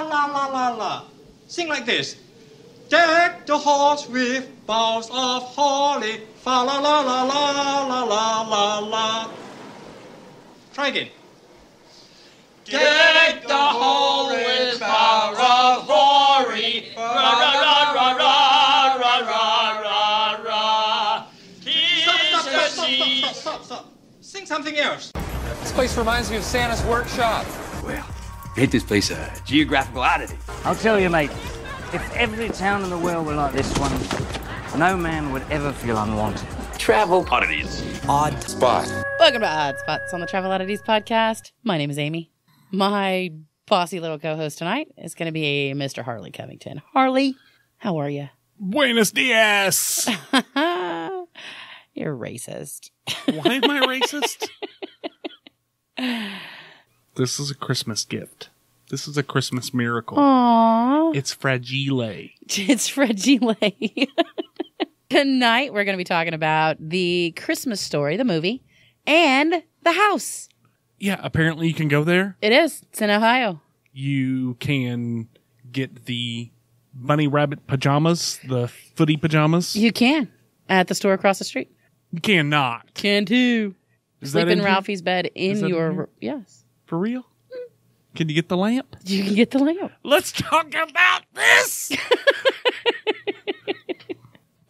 la la la la la. Sing like this. Deck the halls with boughs of holly. Fa la la la la la la la la. Try again. Deck the hall with boughs of glory. Ra ra ra ra ra ra ra ra ra. Stop, stop, stop, stop, stop, stop, stop. Sing something else. This place reminds me of Santa's workshop. Well, ain't this place a geographical oddity? I'll tell you, mate, if every town in the world were like this one, no man would ever feel unwanted. Travel oddities. Odd spot. Welcome to Odd Spots on the Travel Oddities podcast. My name is Amy. My bossy little co-host tonight is going to be Mr. Harley Covington. Harley, how are you? Buenos dias. You're racist. Why am I racist? this is a Christmas gift. This is a Christmas miracle. Aww. It's fragile. It's fragile. Tonight we're going to be talking about the Christmas story, the movie, and the house. Yeah, apparently you can go there. It is. It's in Ohio. You can get the bunny rabbit pajamas, the footy pajamas. You can at the store across the street. You cannot. Can too. Is Sleep that in? Ralphie's bed in that in your yes. For real? Can you get the lamp? You can get the lamp. Let's talk about this.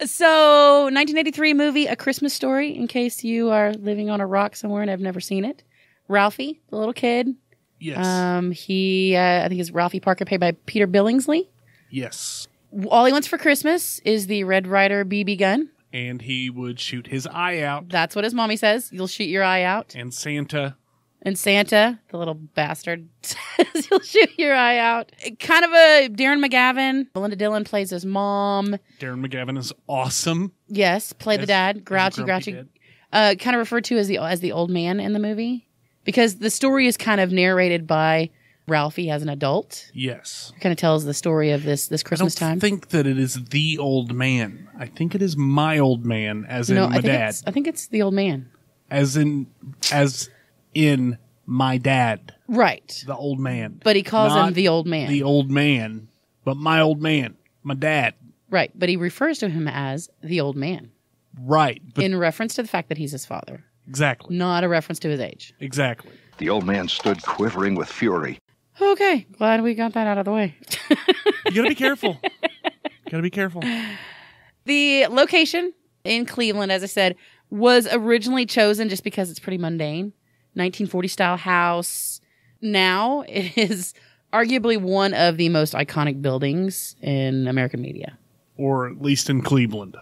So, 1983 movie, A Christmas Story, in case you are living on a rock somewhere and have never seen it. Ralphie, the little kid. yes. Um, he, uh, I think is Ralphie Parker, played by Peter Billingsley. yes. All he wants for Christmas is the Red Ryder BB gun. And he would shoot his eye out. That's what his mommy says. You'll shoot your eye out. And Santa And Santa, the little bastard, says you'll shoot your eye out. Kind of a Darren McGavin. Melinda Dillon plays his mom. Darren McGavin is awesome. Yes, play the As- dad, grouchy, grouchy. Uh, kind of referred to as the as the old man in the movie because the story is kind of narrated by Ralphie as an adult. Yes. Kind of tells the story of this this I don't Christmas time. think that it is the old man. I think it is my old man, as in my I dad, I think it's the old man. as in as in my dad, Right. the old man. But he calls Not him the old man. The old man, but my old man, my dad. right, but he refers to him as the old man Right, but in reference to the fact that he's his father, exactly, not a reference to his age. exactly. The old man stood quivering with fury. Okay, glad we got that out of the way. You gotta be careful. gotta be careful. The location in Cleveland, as I said, was originally chosen just because it's pretty mundane. 1940 style house. Now it is arguably one of the most iconic buildings in American media, Or at least in Cleveland.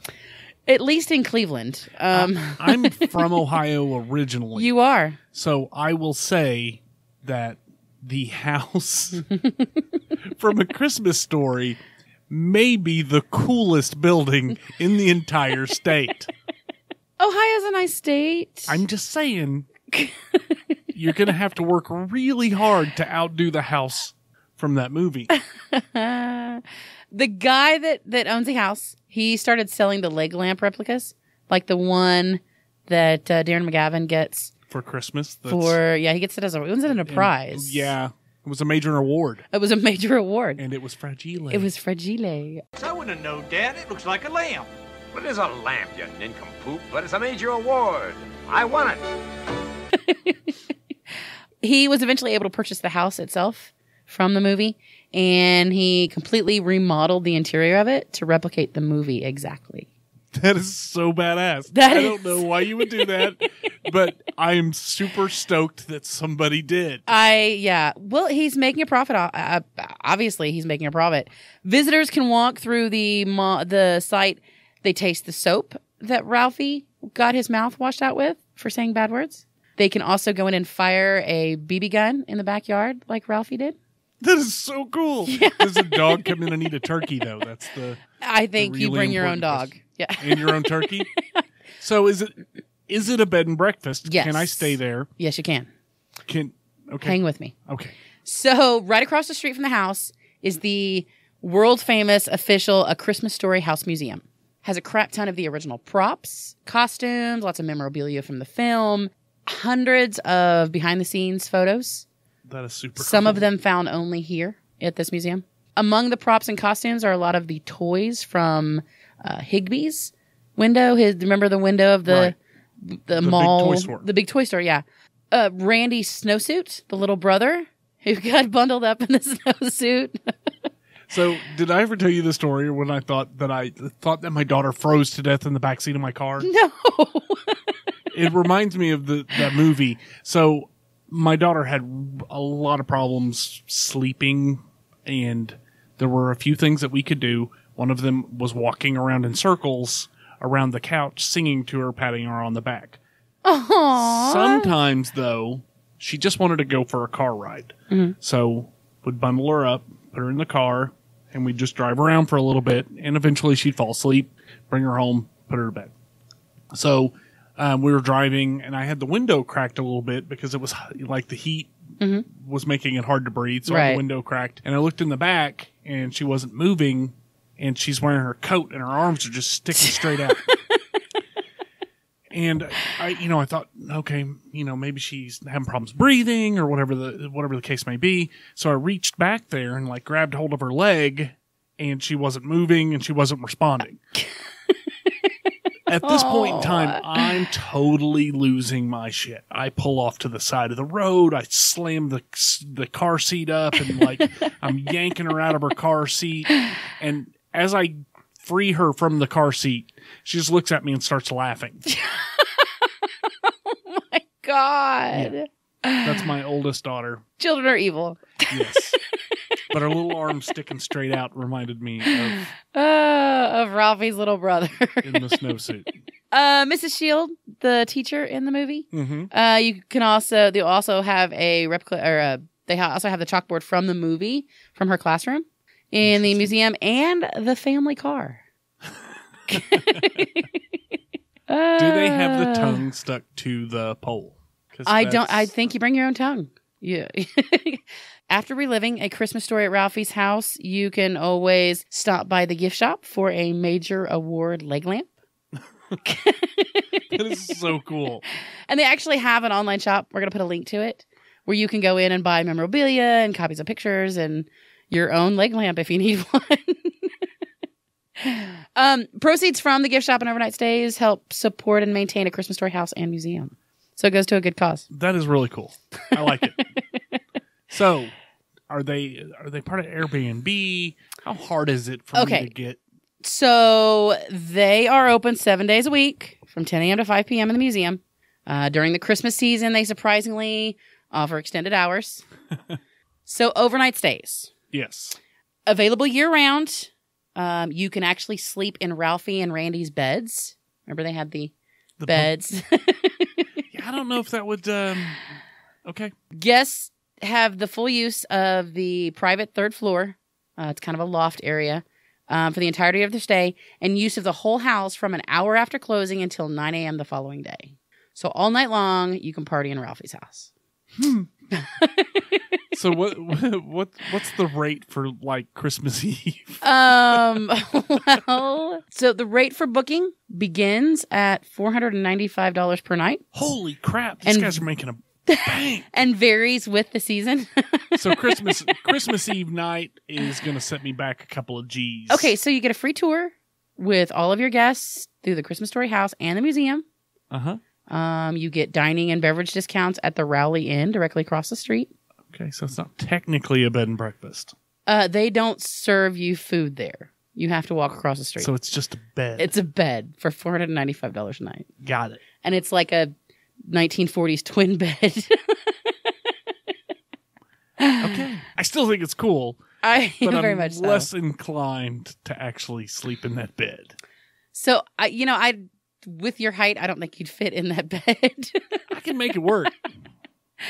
at least in Cleveland. Um, I'm from Ohio originally. you are. So I will say that the house from a Christmas story may be the coolest building in the entire state. Ohio's a nice state. I'm just saying you're going to have to work really hard to outdo the house from that movie. the guy that that owns the house, he started selling the leg lamp replicas, like the one that uh, Darren McGavin gets For Christmas. That's- for. Yeah, he gets it as a. It was in a prize. Yeah. It was a major award. It was a major award. And it was fragile. It was fragile. I wouldn't know, Dad. It looks like a lamp. But it is a lamp, you nincompoop, but it's a major award. I won it. He was eventually able to purchase the house itself from the movie, and he completely remodeled the interior of it to replicate the movie exactly. That is so badass. That I is- don't know why you would do that, but I'm super stoked that somebody did. I yeah. Well, he's making a profit. Uh, obviously, he's making a profit. Visitors can walk through the mo- the site. They taste the soap that Ralphie got his mouth washed out with for saying bad words. They can also go in and fire a BB gun in the backyard like Ralphie did. That is so cool. Does a dog come in and eat a turkey though? That's the I think you really bring your own important dog. Yeah. and your own turkey. So is it is it a bed and breakfast? Yes. Can I stay there? Yes, you can. Can okay. Hang with me. Okay. So, right across the street from the house is the world famous official A Christmas Story House Museum. Has a crap ton of the original props, costumes, lots of memorabilia from the film, hundreds of behind the scenes photos. That is super. Some cool. of them found only here at this museum. Among the props and costumes are a lot of the toys from uh, Higbee's window. His remember the window of the the, big mall, toy store. the big toy store. Yeah, uh, Randy's snowsuit, the little brother who got bundled up in the snowsuit. So, did I ever tell you the story when I thought that I thought that my daughter froze to death in the backseat of my car? no, it reminds me of the that movie. So my daughter had a lot of problems sleeping, and there were a few things that we could do. One of them was walking around in circles around the couch, singing to her, patting her on the back. Sometimes, though, she just wanted to go for a car ride. Mm-hmm. So would bundle her up, put her in the car, and we'd just drive around for a little bit. And eventually, she'd fall asleep, bring her home, put her to bed. So um, we were driving, and I had the window cracked a little bit because it was like the heat was making it hard to breathe. So Right. the window cracked, and I looked in the back, and she wasn't moving, and she's wearing her coat, and her arms are just sticking straight out. And I, you know, I thought, okay, you know, maybe she's having problems breathing or whatever the whatever the case may be. So I reached back there and like grabbed hold of her leg, and she wasn't moving and she wasn't responding. At this point in time, oh. I'm totally losing my shit. I pull off to the side of the road. I slam the the car seat up and like I'm yanking her out of her car seat. And as I free her from the car seat, she just looks at me and starts laughing. Oh my god, That's my oldest daughter. children are evil. Yes. but her little arm sticking straight out reminded me of Uh, of Ralphie's little brother. in the snowsuit. uh, Mrs. Shield, the teacher in the movie. Mm-hmm. Uh, you can also they also have a replica or a, they also have the chalkboard from the movie from her classroom in the museum and the family car. Do they have the Uh, tongue stuck to the pole? I don't. I think you bring your own tongue. Yeah. After reliving a Christmas story at Ralphie's house, you can always stop by the gift shop for a major award leg lamp. that is so cool. And they actually have an online shop. We're going to put a link to it where you can go in and buy memorabilia and copies of pictures and your own leg lamp if you need one. um, proceeds from the gift shop and overnight stays help support and maintain a Christmas Story house and museum. So it goes to a good cause. That is really cool. I like it. So, are they are they part of Airbnb? How hard is it for Okay. me to get? So they are open seven days a week from 10 a.m. to 5 p.m. in the museum. Uh, during the Christmas season, they surprisingly offer extended hours. so overnight stays Yes. available year round. Um, you can actually sleep in Ralphie and Randy's beds. Remember they had the, The beds. Yeah, I don't know if that would. um Okay. Guests have the full use of the private third floor. Uh, it's kind of a loft area um, for the entirety of their stay, and use of the whole house from an hour after closing until 9 a.m. the following day. So all night long, you can party in Ralphie's house. So what what what's the rate for like Christmas Eve? Um, well, so the rate for booking begins at $495 per night Holy crap! These And- guys are making a bank. and varies with the season. So Christmas Christmas Eve night is going to set me back a couple of G's. okay, so you get a free tour with all of your guests through the Christmas Story house and the museum. Uh huh. Um, you get dining and beverage discounts at the Rowley Inn directly across the street. Okay, so it's not technically a bed and breakfast. Uh, they don't serve you food there. You have to walk across the street. So it's just a bed. it's a bed for four hundred and ninety-five dollars a night, got it. and it's like a nineteen forties twin bed. Okay. I still think it's cool, I but very I'm much so. less inclined to actually sleep in that bed. So I, you know, I with your height, I don't think you'd fit in that bed. I can make it work,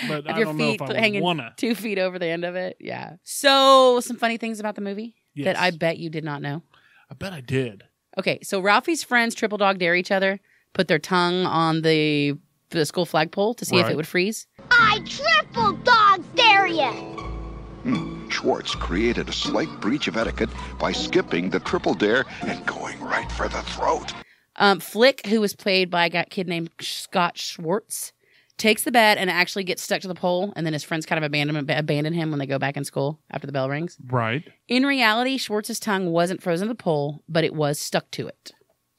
but I your don't know feet if I hanging wanna. two feet over the end of it. Yeah. So some funny things about the movie Yes. that I bet you did not know. I bet I did. Okay, so Ralphie's friends triple dog dare each other, put their tongue on the the school flagpole to see if it would freeze. I triple dog dare you. Hmm, Schwartz created a slight breach of etiquette by skipping the triple dare and going right for the throat. Um, Flick, who was played by a kid named Scott Schwartz, takes the bed and actually gets stuck to the pole, and then his friends kind of abandon abandon him when they go back in school after the bell rings. Right. In reality, Schwartz's tongue wasn't frozen to the pole, but it was stuck to it.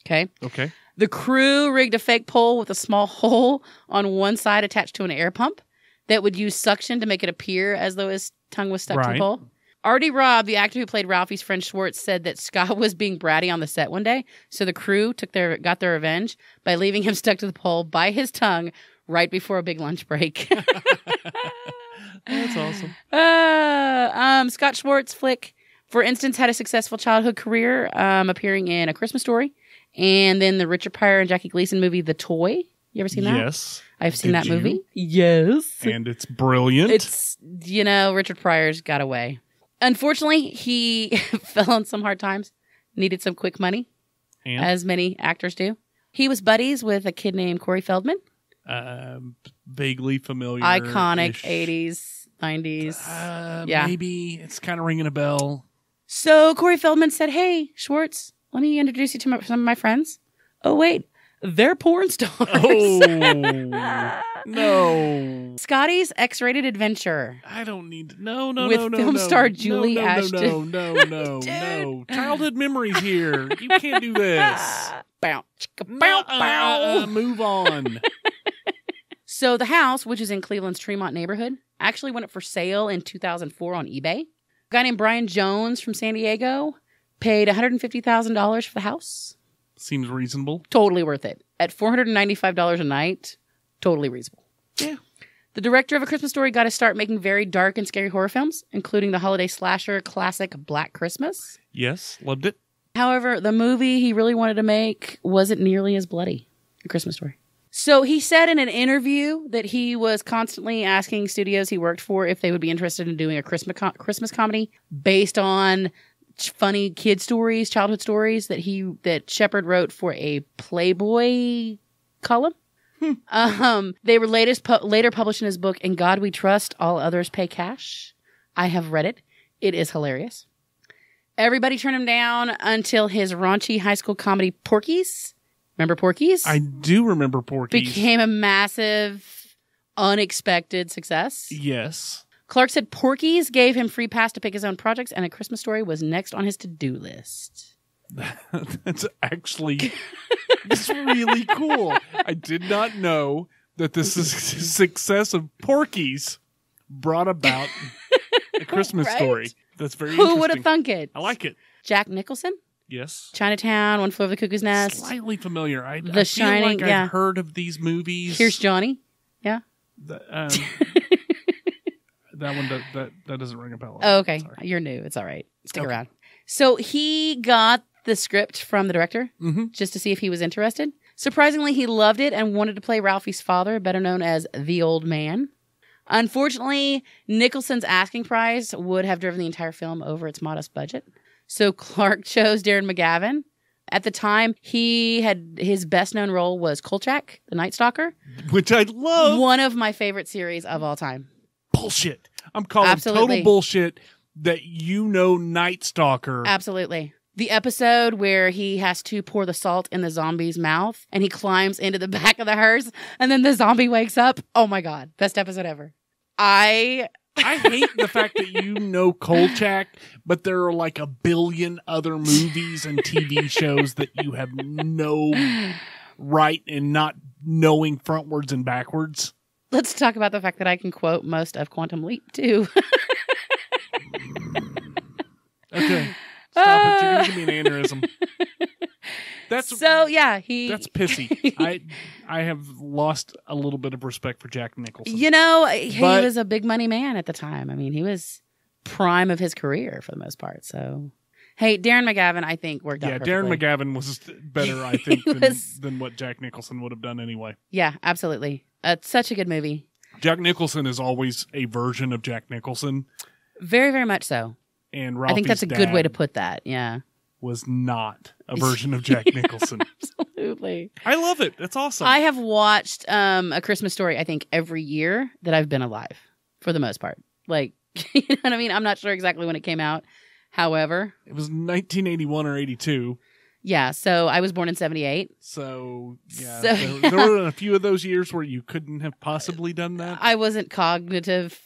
Okay. Okay. The crew rigged a fake pole with a small hole on one side attached to an air pump that would use suction to make it appear as though his tongue was stuck to the pole. R.D. Robb, the actor who played Ralphie's friend Schwartz, said that Scott was being bratty on the set one day, so the crew took their got their revenge by leaving him stuck to the pole by his tongue right before a big lunch break. That's awesome. Uh, um, Scott Schwartz flick, for instance, had a successful childhood career, um, appearing in A Christmas Story, and then the Richard Pryor and Jackie Gleason movie, The Toy. You ever seen that? Yes. I've seen Did that you? movie. Yes, And it's brilliant. it's you know Richard Pryor's got away. Unfortunately, he fell on some hard times, needed some quick money, and as many actors do. He was buddies with a kid named Corey Feldman, um, vaguely familiar. iconic '80s, '90s. Uh, Yeah. Maybe it's kind of ringing a bell. So Corey Feldman said, "Hey, Schwartz, let me introduce you to my, some of my friends." Oh wait, they're porn stars. Oh no! Scotty's X-rated adventure. I don't need. No, no, With no, no, film no. star No, Julie no, no, Ashton. No, no, no, no. no. Childhood memories here. You can't do this. Bow, bow. Uh, move on. So the house, which is in Cleveland's Tremont neighborhood, actually went up for sale in 2004 on eBay. A guy named Brian Jones from San Diego paid $150,000 for the house. Seems reasonable. Totally worth it. At $495 a night, totally reasonable. Yeah. The director of A Christmas Story got to start making very dark and scary horror films, including the holiday slasher classic Black Christmas. Yes, loved it. However, the movie he really wanted to make wasn't nearly as bloody. A Christmas Story. So he said in an interview that he was constantly asking studios he worked for if they would be interested in doing a Christmas co- Christmas comedy based on ch- funny kid stories, childhood stories that he that Shepherd wrote for a Playboy column. Um, they were latest pu- later published in his book "In God We Trust, All Others Pay Cash." I have read it; it is hilarious. Everybody turned him down until his raunchy high school comedy Porky's. Remember Porky's? I do remember Porky. Became a massive, unexpected success. yes. Clark said Porky's gave him free pass to pick his own projects, and A Christmas Story was next on his to do list. That's actually it's really cool. I did not know that the su- success of Porky's brought about a Christmas Right? story. That's very Who would have thunk it? I like it. Jack Nicholson, Yes. Chinatown, One Flew Over the Cuckoo's Nest. Slightly familiar. I, The I feel Shining, like yeah. I've heard of these movies. Here's Johnny. Yeah. The- um, that one does, that that doesn't ring a bell. Oh, okay. Sorry. You're new. It's all right. Stick Okay. around. So he got the script from the director Mhm. just to see if he was interested. Surprisingly, he loved it and wanted to play Ralphie's father, better known as the old man. Unfortunately, Nicholson's asking price would have driven the entire film over its modest budget. So Clark chose Darren McGavin. At the time, he had his best known role was Kolchak, the Night Stalker, Which I love. one of my favorite series of all time. bullshit. I'm calling Absolutely. total bullshit that you know Night Stalker. Absolutely. The episode where he has to pour the salt in the zombie's mouth and he climbs into the back of the hearse and then the zombie wakes up. Oh my God. Best episode ever. I, I hate the fact that you know Kolchak, but there are like a billion other movies and TV shows that you have no right in not knowing frontwards and backwards. let's talk about the fact that I can quote most of Quantum Leap too. Okay. Stop it. You're going to give me an aneurysm. That's so yeah, he, that's pissy. I I have lost a little bit of respect for Jack Nicholson. you know, he But- was a big money man at the time. I mean, he was prime of his career for the most part. So, hey, Darren McGavin, I think worked out Yeah, Darren. McGavin was better, I think, than, was- than what Jack Nicholson would have done anyway. Yeah, absolutely. Uh, such a good movie. Jack Nicholson is always a version of Jack Nicholson, Very, very much so. and Ralphie's I think that's a good way to put that. Yeah, was not a version of Jack Nicholson. absolutely. I love it. That's awesome. I have watched um, a Christmas story. I think every year that I've been alive, for the most part. Like you know what I mean? I'm not sure exactly when it came out. However, It was 1981 or 82. yeah. So I was born in '78. So yeah, So- there, there were a few of those years where you couldn't have possibly done that. I wasn't cognitive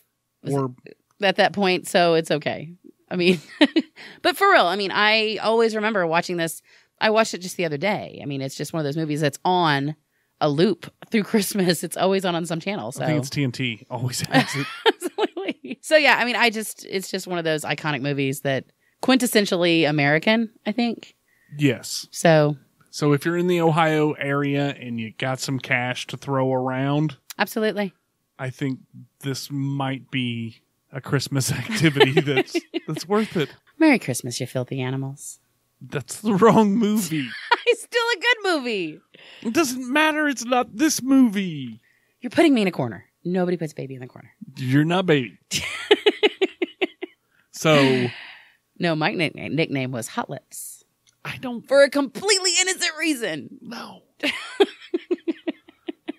Or at that point, so it's okay. I mean, but for real, I mean, I always remember watching this. I watched it just the other day. I mean, it's just one of those movies that's on a loop through Christmas. It's always on on some channel. So I think it's TNT. Always has it. Absolutely. So yeah, I mean, I just it's just one of those iconic movies that quintessentially American. I think yes. so. So if you're in the Ohio area and you got some cash to throw around, Absolutely. I think this might be a Christmas activity that's that's worth it. Merry Christmas, you filthy animals. That's the wrong movie. It's still a good movie. It doesn't matter. It's not this movie. You're putting me in a corner. Nobody puts baby in the corner. You're not baby. so No, my nickname, nickname was Hot Lips I don't for a completely innocent reason. know.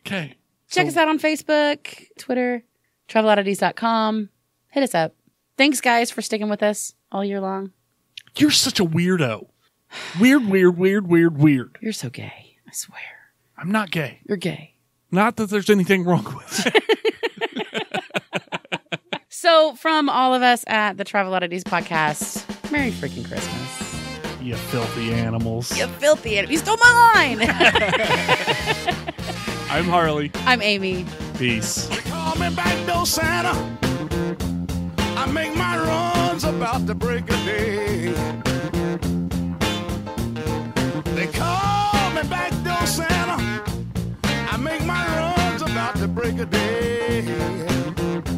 okay. Check So- us out on Facebook, Twitter, traveloddities.com. Hit us up. Thanks, guys, for sticking with us all year long. You're such a weirdo. Weird, weird, weird, weird, weird. You're so gay. I swear. I'm not gay. You're gay. Not that there's anything wrong with it. So, from all of us at the Travel Oddities podcast, Merry freaking Christmas. you filthy animals. You filthy animals. You stole my line. I'm Harley. I'm Amy. Peace. Call me back door Santa. Make my runs about the break of day. They call me back door Santa. I make my runs about the break of day.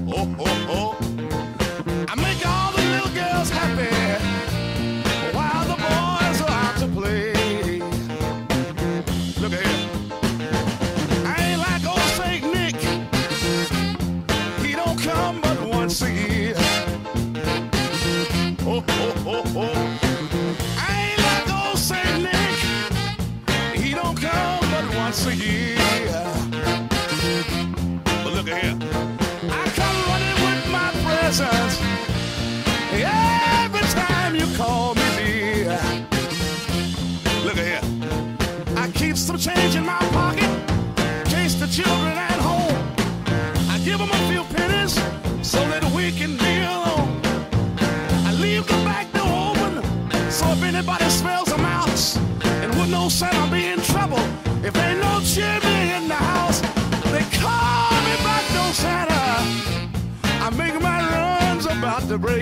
Oh, oh, oh.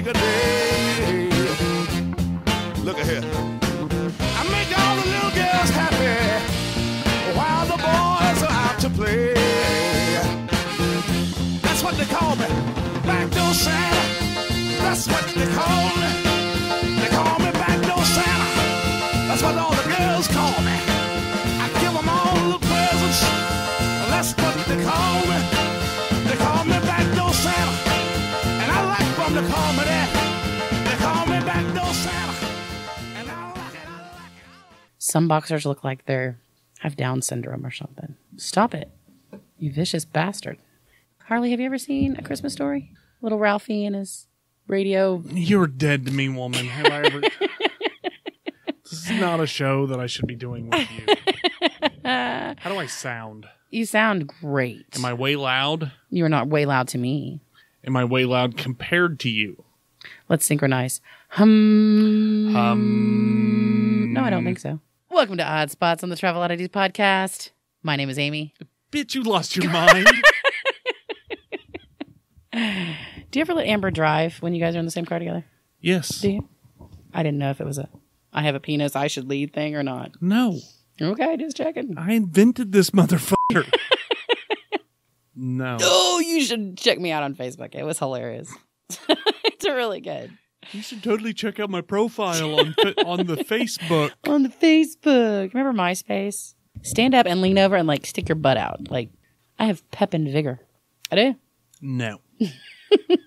Break of day. Look at here. I make all the little girls happy while the boys are out to play. That's what they call me, backdoor Santa. That's what they call me. Some boxers look like they're have Down syndrome or something. Stop it. You vicious bastard. Harley, have you ever seen A Christmas Story? Little Ralphie and his radio. You're dead to me, woman. Have I ever? this is not a show that I should be doing with you. How do I sound? You sound great. Am I way loud? You are not way loud to me. Am I way loud compared to you? Let's synchronize. Hum. Hum. No, I don't think so. Welcome to Odd Spots on the Travel Oddities podcast. My name is Amy. bitch, you lost your mind. Do you ever let Amber drive when you guys are in the same car together? yes. Do you? I didn't know if it was a I have a penis, I should lead thing or not. No. Okay, just checking. I invented this motherfucker. no. Oh, you should check me out on Facebook. It was hilarious. it's really good. You should totally check out my profile on on the Facebook. On the Facebook. Remember MySpace? Stand up and lean over and like stick your butt out. Like I have pep and vigor. I do. No.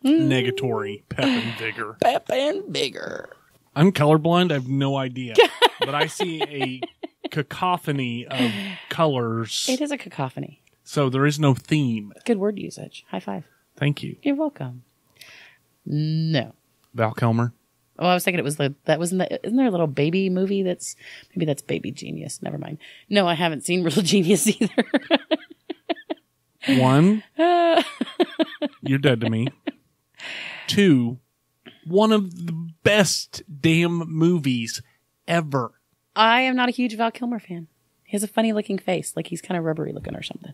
Negatory, pep and vigor. Pep and vigor. I'm colorblind. I have no idea, but I see a cacophony of colors. It is a cacophony. So there is no theme. Good word usage. High five. Thank you. You're welcome. No. Val Kilmer. Oh, I was thinking it was the that wasn't the, isn't there a little baby movie that's maybe that's Baby Genius. Never mind. No, I haven't seen Real Genius either. One, you're dead to me. Two, one of the best damn movies ever. I am not a huge Val Kilmer fan. He has a funny looking face, like he's kind of rubbery looking or something.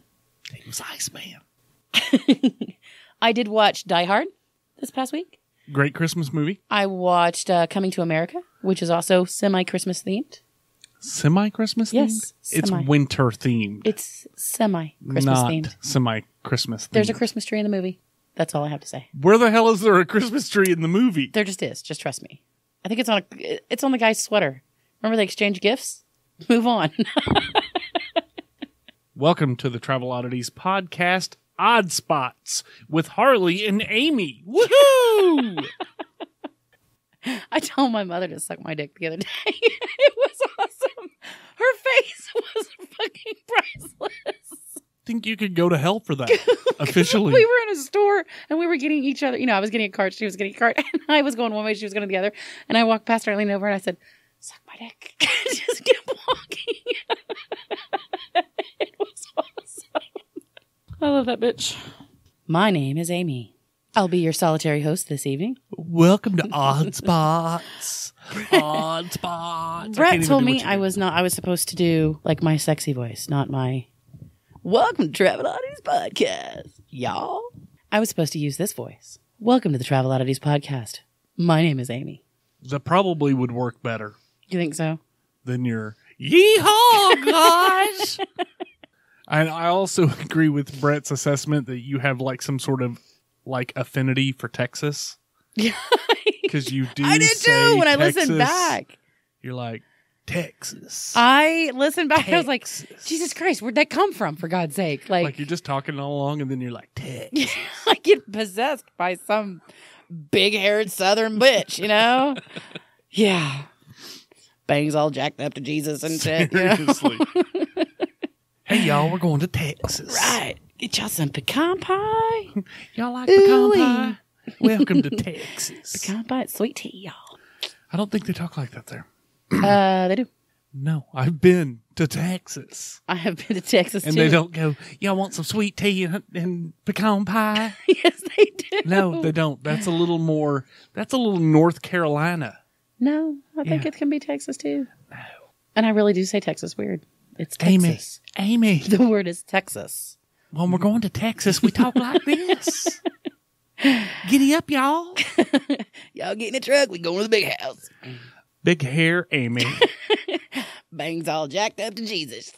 He was Iceman. I did watch Die Hard this past week. Great Christmas movie. I watched uh, Coming to America, which is also semi Christmas themed. Semi Christmas Yes, themed? It's winter themed. It's semi Christmas not themed. semi Christmas themed. There's a Christmas tree in the movie. That's all I have to say. Where the hell is there a Christmas tree in the movie? There just is. Just trust me. I think it's on a. It's on the guy's sweater. Remember they exchange gifts. Move on. Welcome to the Travel Oddities podcast, Odd Spots, with Harley and Amy. Woohoo! I told my mother to suck my dick the other day. it was awesome. Her face was fucking priceless. think you could go to hell for that officially. We were in a store and we were getting each other. You know, I was getting a cart, she was getting a cart, and I was going one way, she was going the other. And I walked past her, I leaned over, and I said, "Suck my dick." Just kept walking. it was awesome. I love that bitch. My name is Amy. I'll be your solitary host this evening. Welcome to Odd Spots. Odd Spots. Brett told me I was not. I was supposed to do like my sexy voice, not my. Welcome to Travel Oddities podcast, y'all. I was supposed to use this voice. Welcome to the Travel Oddities podcast. My name is Amy. That probably would work better You think so? than your yeehaw, guys. and I also agree with Brett's assessment that you have like some sort of like affinity for Texas Yeah, because you do. I did too when I listened back. You're like Texas. I listened back. I was like, Jesus Christ, where'd that come from? For God's sake, like, like you're just talking all along, and then you're like Texas. I get possessed by some big-haired Southern bitch, you know? yeah, bangs all jacked up to Jesus and shit. You know? Hey y'all, we're going to Texas. Right. Get y'all some pecan pie. Y'all like pecan Ooh-wee. pie? Welcome to Texas. Pecan pie, it's sweet tea, y'all. I don't think they talk like that there. Uh, they do. No, I've been to Texas, I have been to Texas and too. they don't go. Y'all want some sweet tea and, and pecan pie? yes, they do. No, they don't. That's a little more. That's a little North Carolina. No, I think Yeah. it can be Texas too. No. And I really do say Texas weird. It's Amy, Amy. The word is Texas. When we're going to Texas, we talk like this. Giddy up, y'all. Y'all get in the truck. We going to the big house. Big hair, Amy. Bangs all jacked up to Jesus.